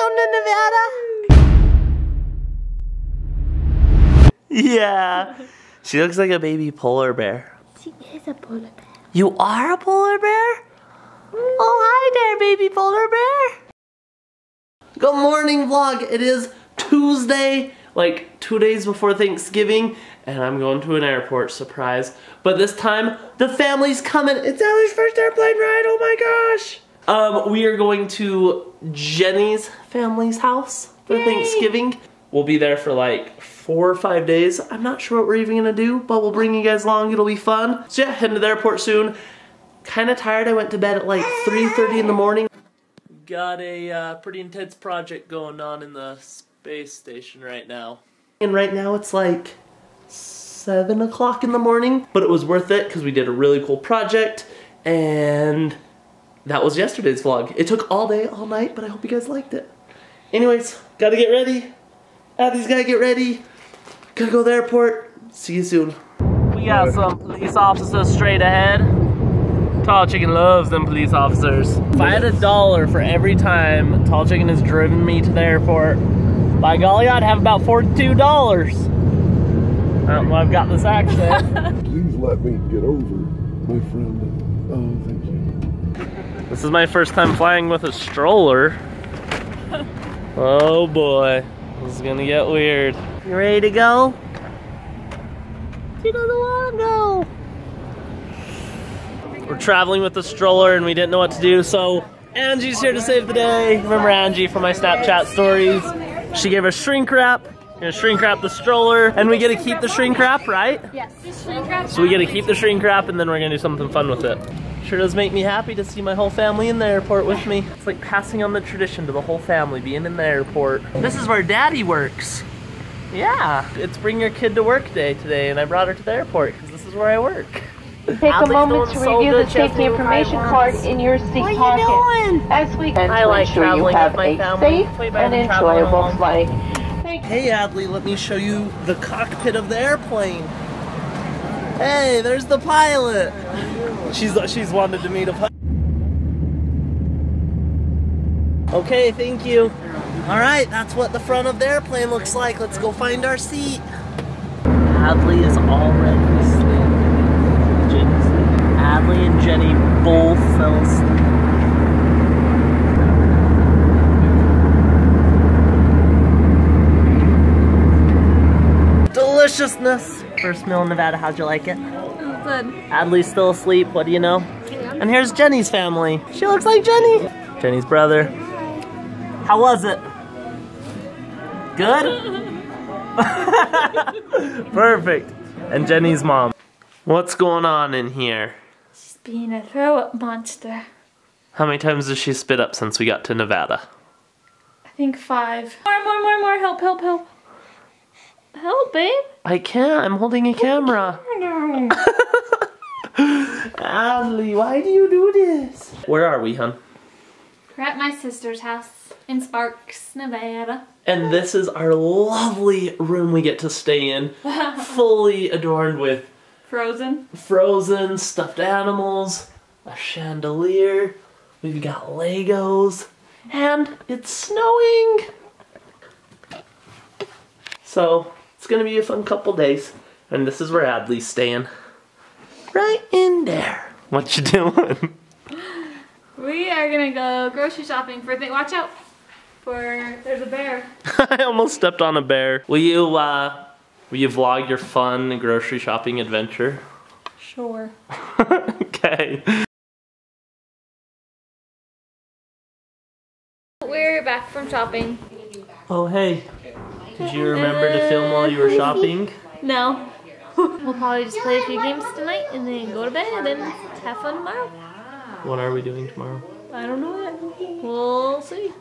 going to Nevada? Yeah. She looks like a baby polar bear. She is a polar bear. You are a polar bear? Oh, hi there, baby polar bear. Good morning, vlog. It is Tuesday, like two days before Thanksgiving, and I'm going to an airport, surprise. But this time, the family's coming. It's Adley's first airplane ride, oh my gosh. Um, we are going to Jenny's family's house for Yay. Thanksgiving. We'll be there for like four or five days. I'm not sure what we're even gonna do, but we'll bring you guys along. It'll be fun. So yeah, heading to the airport soon. Kind of tired. I went to bed at like 3.30 in the morning. Got a uh, pretty intense project going on in the space station right now. And right now it's like 7 o'clock in the morning, but it was worth it because we did a really cool project and that was yesterday's vlog. It took all day, all night, but I hope you guys liked it. Anyways, gotta get ready. Adley's gotta get ready. Gotta go to the airport. See you soon. We got some police officers straight ahead. Tall Chicken loves them police officers. If I had a dollar for every time Tall Chicken has driven me to the airport, by golly, I'd have about $42. I don't know I've got this accent. Please let me get over, my friend. Oh, thank you. This is my first time flying with a stroller. Oh boy, this is gonna get weird. You ready to go? You don't wanna go. We're traveling with the stroller and we didn't know what to do, so Angie's here to save the day. Remember Angie from my Snapchat stories? She gave us shrink wrap. We're gonna shrink wrap the stroller, and we get to keep the shrink wrap, right? Yes. So we get to keep the shrink wrap, and then we're gonna do something fun with it. Sure does make me happy to see my whole family in the airport with me. It's like passing on the tradition to the whole family, being in the airport. This is where Daddy works. Yeah, it's bring your kid to work day today, and I brought her to the airport because this is where I work. Take a moment to review the safety information card in your seat What are you pocket. doing? As we and I like you traveling have with my a family. safe and enjoyable flight. Hey Adley, let me show you the cockpit of the airplane. Hey, there's the pilot. She's she's wanted to meet a pilot. Okay, thank you. All right, that's what the front of the airplane looks like. Let's go find our seat. Adley is already asleep. Jenny's asleep. Adley and Jenny both fell asleep. Deliciousness. First meal in Nevada, how'd you like it? Good. Adley's still asleep, what do you know? And here's Jenny's family. She looks like Jenny. Jenny's brother. Hi. How was it? Good? Perfect. And Jenny's mom. What's going on in here? She's being a throw up monster. How many times has she spit up since we got to Nevada? I think five. More, more, more, more. Help, help, help. Help, babe. I can't, I'm holding a camera. Adley, why do you do this? Where are we, hun? We're at my sister's house in Sparks, Nevada. And this is our lovely room we get to stay in, fully adorned with Frozen. frozen stuffed animals, a chandelier, we've got Legos, and it's snowing. So it's gonna be a fun couple days. And this is where Adley's staying. Right in there. What you doing? We are gonna go grocery shopping for thing. Watch out for there's a bear. I almost stepped on a bear. Will you uh will you vlog your fun grocery shopping adventure? Sure. okay. We're back from shopping. Oh hey. Did you remember to film while you were shopping? No. we'll probably just play a few games tonight and then go to bed and then have fun tomorrow. What are we doing tomorrow? I don't know yet. We'll see.